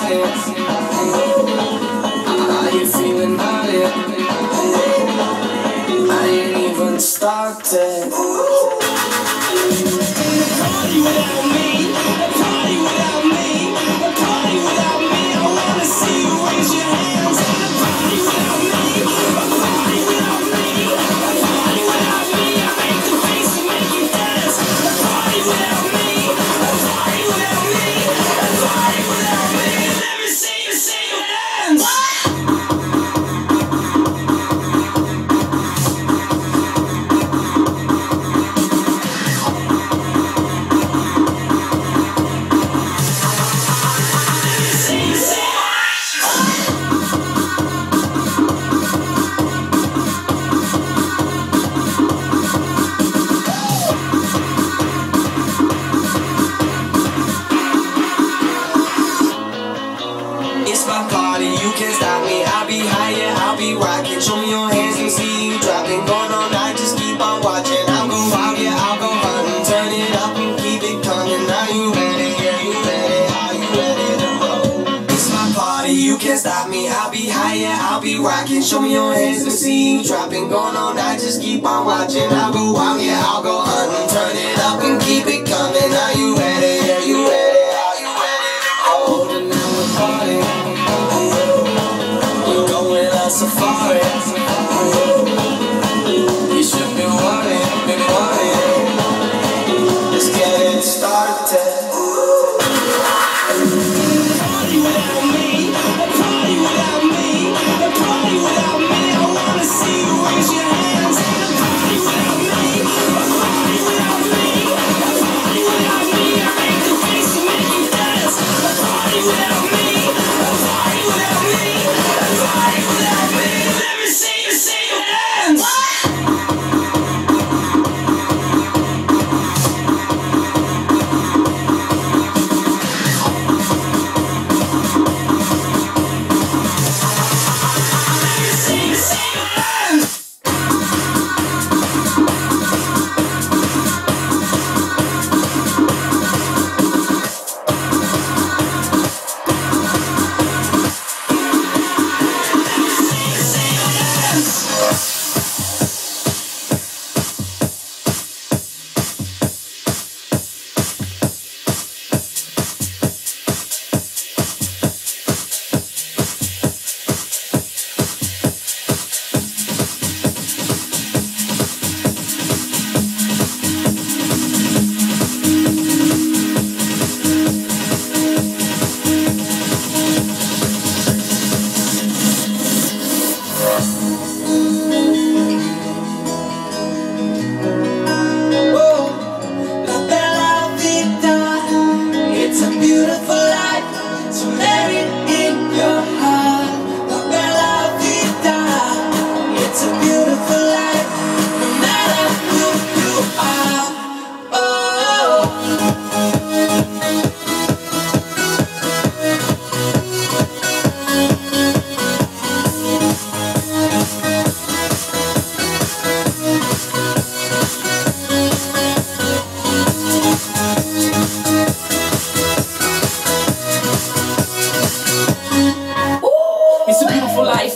somebody. Show me your hands and see you dropping. Going all night, just keep on watching. I'll go out, yeah, I'll go hunting. Turn it up and keep it coming. Are you ready? Yeah, you ready? Are you ready to roll? It's my party, you can't stop me. I'll be higher, I'll be rocking. Show me your hands and see you dropping. Going all night, just keep on watching. I'll go out, yeah, I'll go hunting. Turn it up and keep it coming.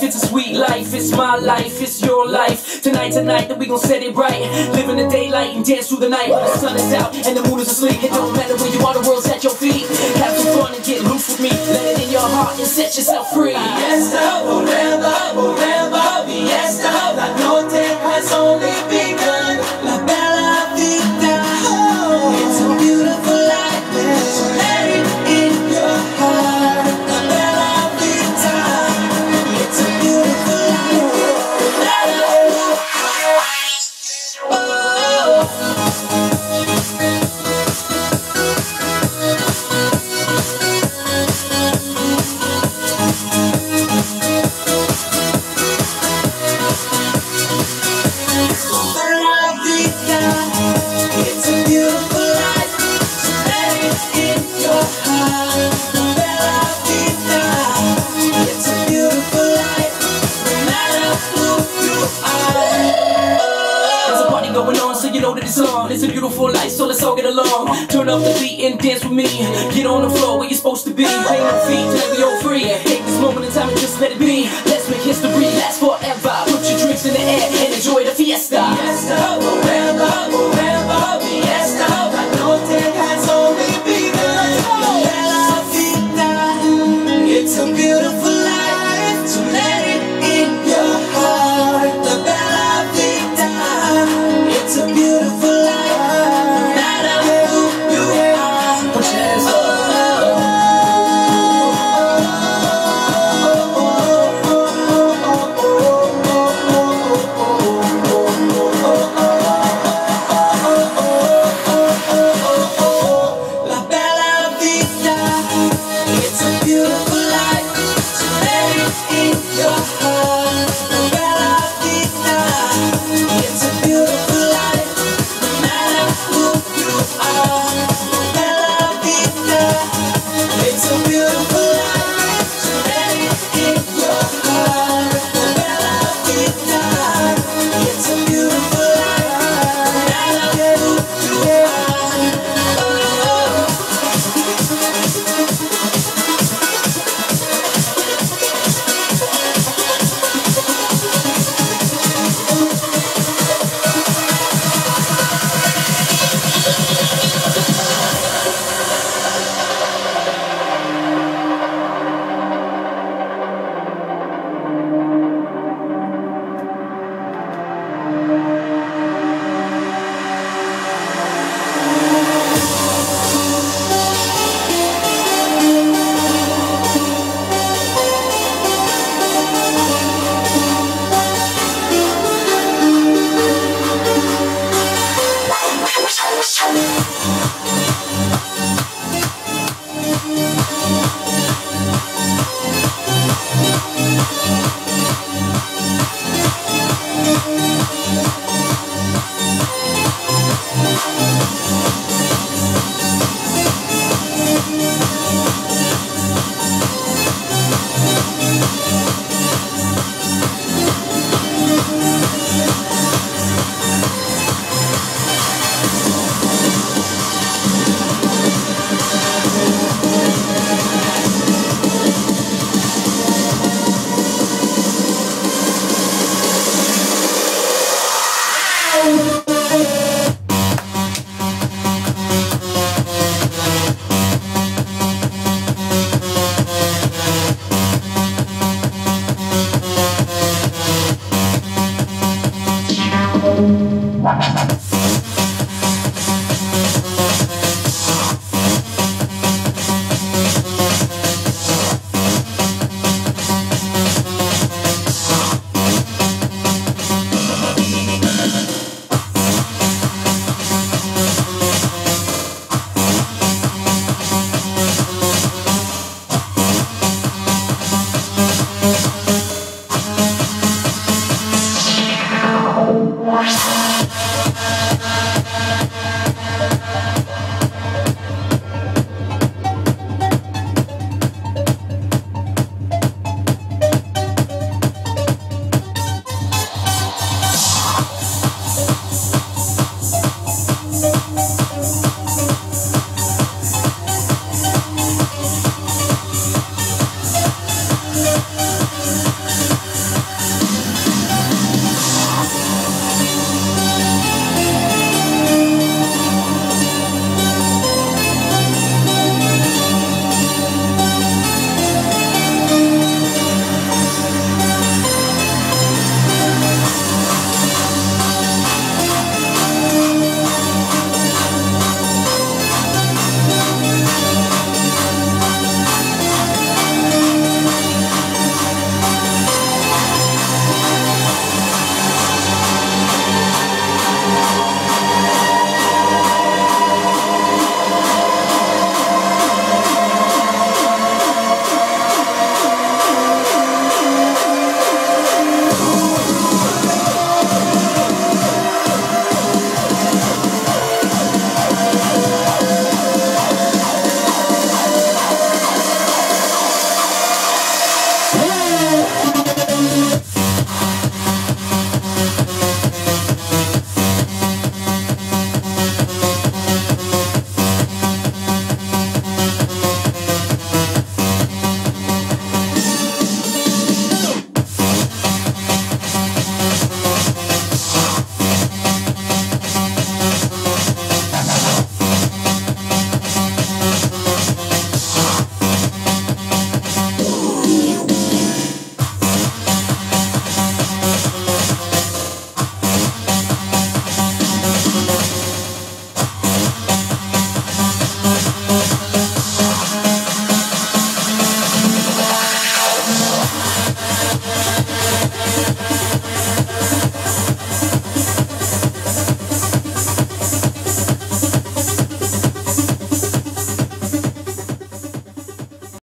It's a sweet life, it's my life, it's your life. Tonight, tonight, that we gon' set it right. Live in the daylight and dance through the night. The sun is out and the moon is asleep, it don't matter where you are, the world's at your feet. Have some fun and get loose with me. Let it in your heart and set yourself free. Fiesta, forever, forever, fiesta. La noche beautiful life, so let's all get along. Turn up the beat and dance with me. Get on the floor where you're supposed to be. Pay no fee, tonight we all free. Take this moment in time and just let it be. Let's make history last forever. Put your drinks in the air and enjoy the fiesta. Fiesta, Thank Música